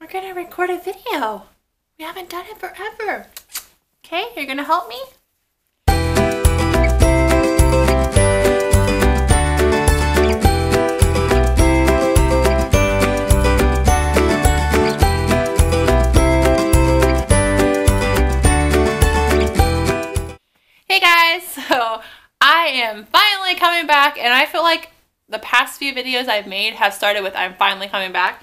we're gonna record a video. We haven't done it forever. Okay, you're gonna help me? Hey guys, so I am finally coming back and I feel like the past few videos I've made have started with I'm finally coming back.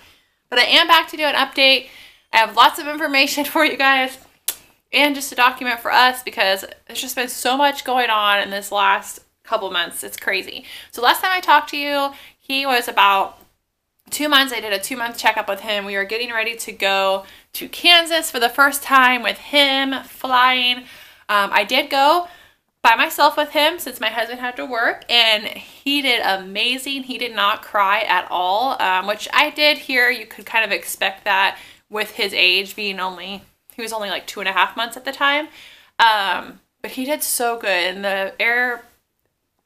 But I am back to do an update. I have lots of information for you guys and just a document for us because there's just been so much going on in this last couple months. It's crazy. So last time I talked to you, he was about two months. I did a two month checkup with him. We were getting ready to go to Kansas for the first time with him flying. Um, I did go by myself with him since my husband had to work and he did amazing. He did not cry at all um, which i did here you could kind of expect that with his age being only he was only like two and a half months at the time. Um, but he did so good and the air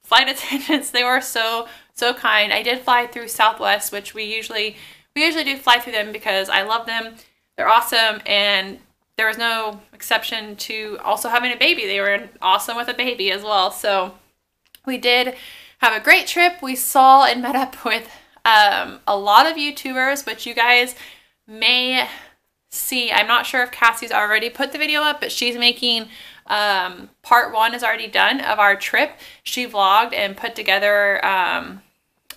flight attendants they were so so kind. I did fly through southwest which we usually we usually do fly through them because i love them. They're awesome and there was no exception to also having a baby. They were awesome with a baby as well. So we did have a great trip. We saw and met up with um, a lot of YouTubers, which you guys may see. I'm not sure if Cassie's already put the video up, but she's making um, part one is already done of our trip. She vlogged and put together um,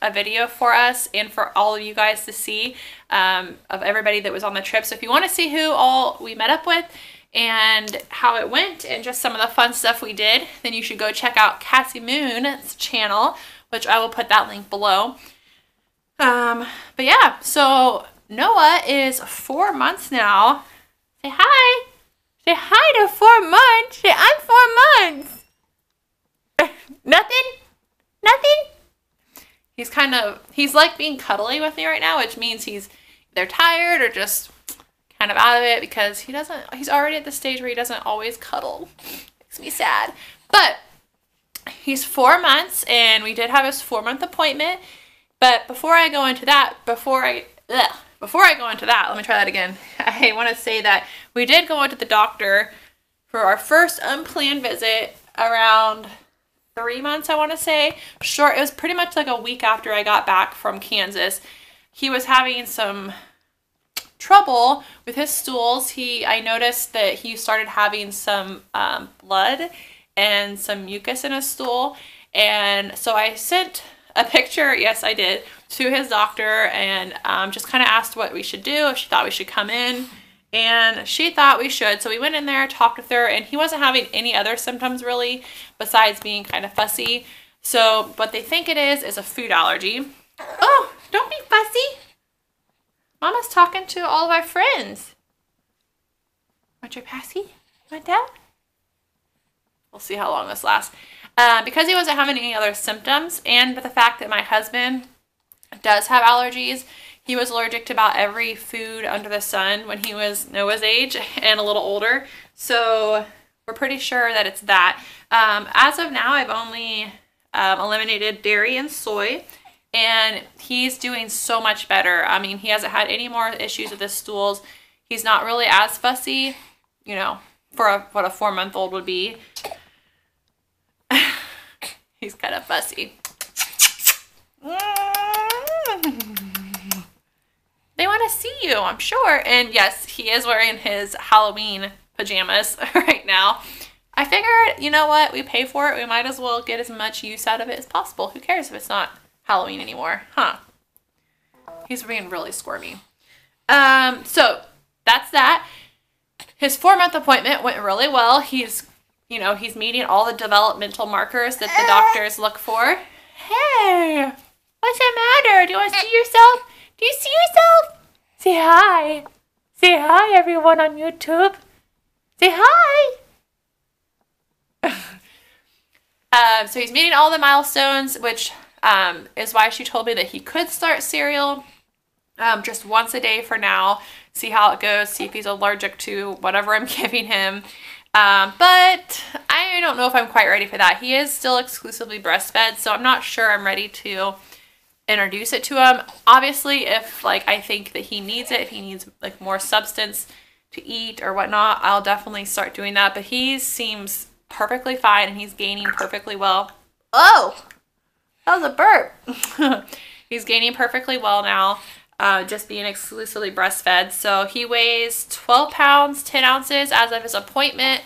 a video for us and for all of you guys to see um, of everybody that was on the trip. So if you want to see who all we met up with and how it went and just some of the fun stuff we did, then you should go check out Cassie Moon's channel, which I will put that link below. Um, but yeah, so Noah is four months now. Say hi. Say hi to four months. Say I'm four months. Nothing? Nothing? He's kind of he's like being cuddly with me right now, which means he's either tired or just kind of out of it because he doesn't he's already at the stage where he doesn't always cuddle. Makes me sad. But he's four months and we did have his four month appointment. But before I go into that, before I ugh, before I go into that, let me try that again. I want to say that we did go into the doctor for our first unplanned visit around three months, I want to say. Short, it was pretty much like a week after I got back from Kansas. He was having some trouble with his stools. He, I noticed that he started having some um, blood and some mucus in his stool. And so I sent a picture, yes, I did, to his doctor and um, just kind of asked what we should do, if she thought we should come in and she thought we should. So we went in there, talked with her, and he wasn't having any other symptoms really besides being kind of fussy. So what they think it is is a food allergy. Oh, don't be fussy. Mama's talking to all of our friends. Want your passy? Want that? We'll see how long this lasts. Uh, because he wasn't having any other symptoms, and the fact that my husband does have allergies, he was allergic to about every food under the sun when he was Noah's age and a little older. So we're pretty sure that it's that. Um, as of now, I've only um, eliminated dairy and soy and he's doing so much better. I mean, he hasn't had any more issues with his stools. He's not really as fussy, you know, for a, what a four month old would be. he's kind of fussy. they want to see you, I'm sure. And yes, he is wearing his Halloween pajamas right now. I figured, you know what, we pay for it, we might as well get as much use out of it as possible. Who cares if it's not Halloween anymore, huh? He's being really squirmy. Um, so that's that. His four month appointment went really well. He's, you know, he's meeting all the developmental markers that the doctors look for. Hey, what's the matter? Do you want to see yourself? Do you see yourself? Say hi. Say hi, everyone on YouTube. Say hi. um, so he's meeting all the milestones, which um, is why she told me that he could start cereal um, just once a day for now. See how it goes. See if he's allergic to whatever I'm giving him. Um, but I don't know if I'm quite ready for that. He is still exclusively breastfed, so I'm not sure I'm ready to introduce it to him. Obviously, if like I think that he needs it, if he needs like more substance to eat or whatnot, I'll definitely start doing that. But he seems perfectly fine and he's gaining perfectly well. Oh, that was a burp. he's gaining perfectly well now, uh, just being exclusively breastfed. So he weighs 12 pounds, 10 ounces as of his appointment,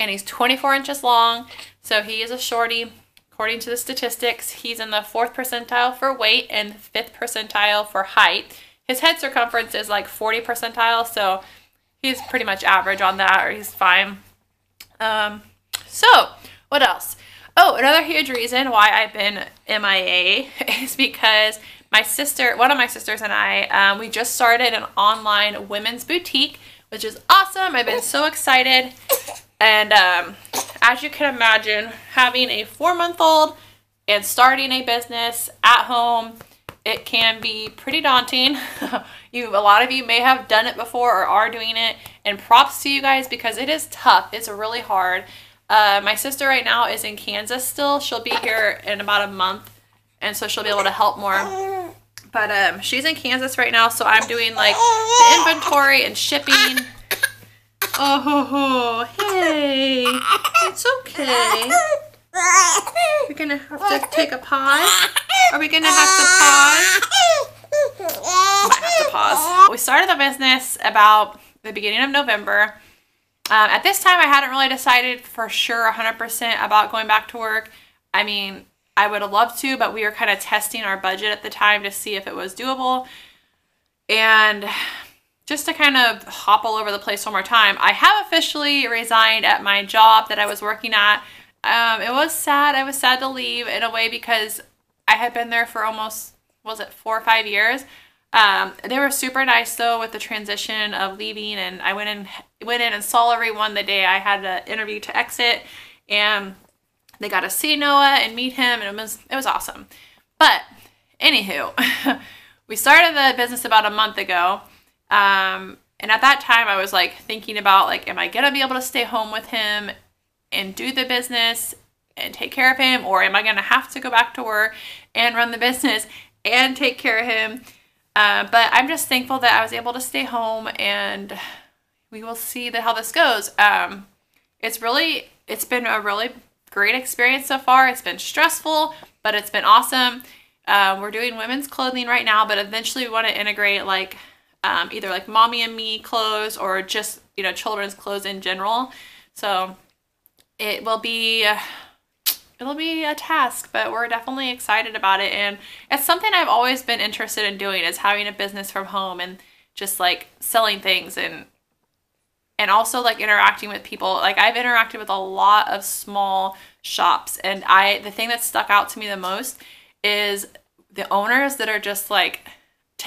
and he's 24 inches long. So he is a shorty. According to the statistics, he's in the fourth percentile for weight and fifth percentile for height. His head circumference is like 40 percentile, so he's pretty much average on that, or he's fine. Um, so, what else? Oh, another huge reason why I've been MIA is because my sister, one of my sisters and I, um, we just started an online women's boutique, which is awesome. I've been so excited. And um, as you can imagine, having a four month old and starting a business at home, it can be pretty daunting. you, a lot of you may have done it before or are doing it, and props to you guys because it is tough. It's really hard. Uh, my sister right now is in Kansas still. She'll be here in about a month, and so she'll be able to help more. But um, she's in Kansas right now, so I'm doing like the inventory and shipping Oh, ho, ho. Hey. It's okay. We're going to have to take a pause. Are we going to have to pause? Might have to pause. We started the business about the beginning of November. Um, at this time, I hadn't really decided for sure 100% about going back to work. I mean, I would have loved to, but we were kind of testing our budget at the time to see if it was doable. And just to kind of hop all over the place one more time, I have officially resigned at my job that I was working at. Um, it was sad. I was sad to leave in a way because I had been there for almost, was it four or five years? Um, they were super nice though with the transition of leaving, and I went in went in and saw everyone the day I had an interview to exit, and they got to see Noah and meet him, and it was it was awesome. But anywho, we started the business about a month ago, um, and at that time, I was like thinking about like, am I gonna be able to stay home with him and do the business and take care of him, or am I gonna have to go back to work and run the business and take care of him? Uh, but I'm just thankful that I was able to stay home, and we will see that how this goes. Um, it's really, it's been a really great experience so far. It's been stressful, but it's been awesome. Uh, we're doing women's clothing right now, but eventually we want to integrate like um, either like mommy and me clothes or just you know children's clothes in general. So it will be it'll be a task, but we're definitely excited about it, and it's something I've always been interested in doing is having a business from home and just like selling things and and also like interacting with people like i've interacted with a lot of small shops and i the thing that stuck out to me the most is the owners that are just like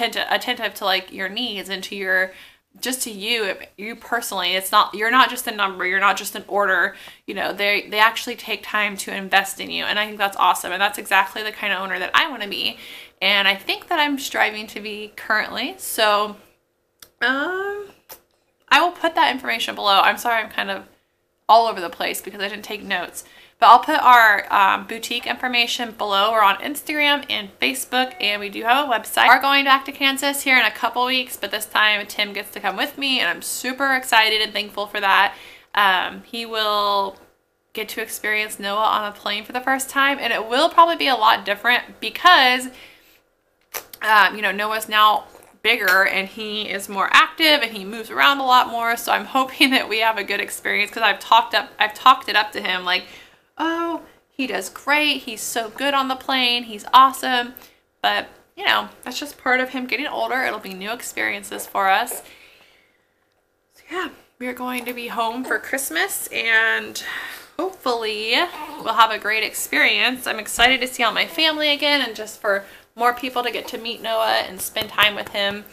attentive to like your needs and to your just to you if you personally it's not you're not just a number you're not just an order you know they they actually take time to invest in you and i think that's awesome and that's exactly the kind of owner that i want to be and i think that i'm striving to be currently so um i will put that information below i'm sorry i'm kind of all over the place because i didn't take notes but I'll put our um, boutique information below. We're on Instagram and Facebook, and we do have a website. We're going back to Kansas here in a couple weeks, but this time Tim gets to come with me, and I'm super excited and thankful for that. Um, he will get to experience Noah on a plane for the first time, and it will probably be a lot different because, um, you know, Noah's now bigger and he is more active and he moves around a lot more so i'm hoping that we have a good experience because i've talked up i've talked it up to him like oh, he does great. He's so good on the plane. He's awesome. But, you know, that's just part of him getting older. It'll be new experiences for us. So, yeah, we're going to be home for Christmas and hopefully we'll have a great experience. I'm excited to see all my family again and just for more people to get to meet Noah and spend time with him.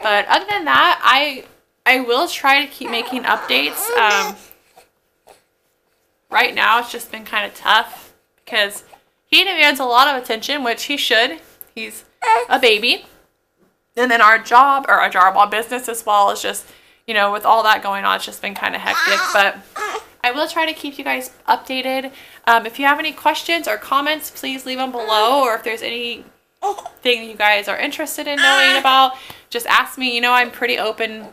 But other than that, I I will try to keep making updates. Um, right now it's just been kind of tough because he demands a lot of attention, which he should. He's a baby. And then our job, or our job, our business as well, is just, you know, with all that going on, it's just been kind of hectic. But I will try to keep you guys updated. Um, if you have any questions or comments, please leave them below. Or if there's any thing you guys are interested in knowing about, just ask me. You know, I'm pretty open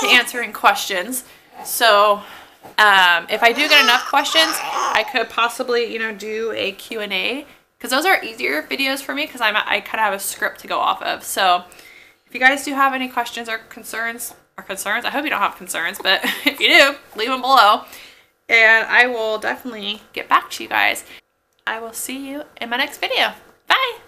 to answering questions. So um, if I do get enough questions, I could possibly, you know, do a Q&A because those are easier videos for me because I'm I kind of have a script to go off of. So if you guys do have any questions or concerns or concerns, I hope you don't have concerns, but if you do, leave them below and I will definitely get back to you guys. I will see you in my next video. Bye!